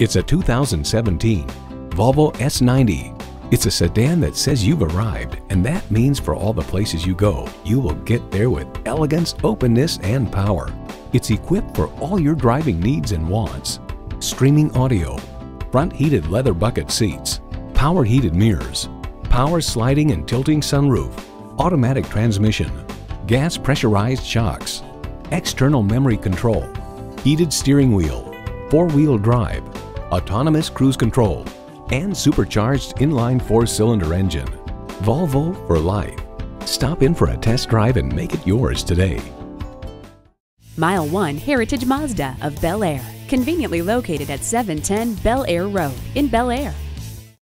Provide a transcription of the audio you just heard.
It's a 2017 Volvo S90. It's a sedan that says you've arrived, and that means for all the places you go, you will get there with elegance, openness, and power. It's equipped for all your driving needs and wants. Streaming audio, front heated leather bucket seats, power heated mirrors, power sliding and tilting sunroof, automatic transmission, gas pressurized shocks, external memory control, heated steering wheel, four-wheel drive, autonomous cruise control, and supercharged inline four-cylinder engine. Volvo for life. Stop in for a test drive and make it yours today. Mile 1 Heritage Mazda of Bel Air, conveniently located at 710 Bel Air Road in Bel Air.